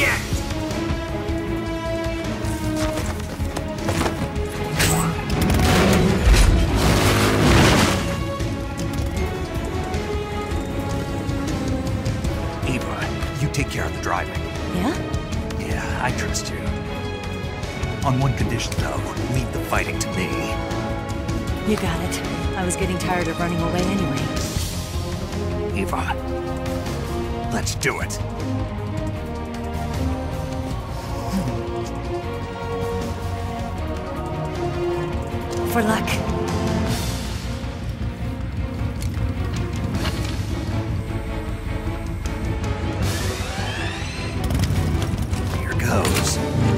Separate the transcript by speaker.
Speaker 1: yet! Eva, you take care of the driving.
Speaker 2: Yeah?
Speaker 1: Yeah, I trust you. On one condition, though, leave the fighting to me.
Speaker 2: You got it. I was getting tired of running away anyway.
Speaker 1: Eva, let's do it.
Speaker 2: For luck.
Speaker 1: Here goes.